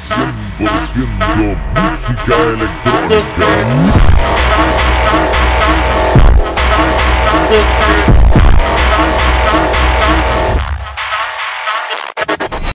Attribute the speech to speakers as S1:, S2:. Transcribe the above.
S1: 100% música electrónica.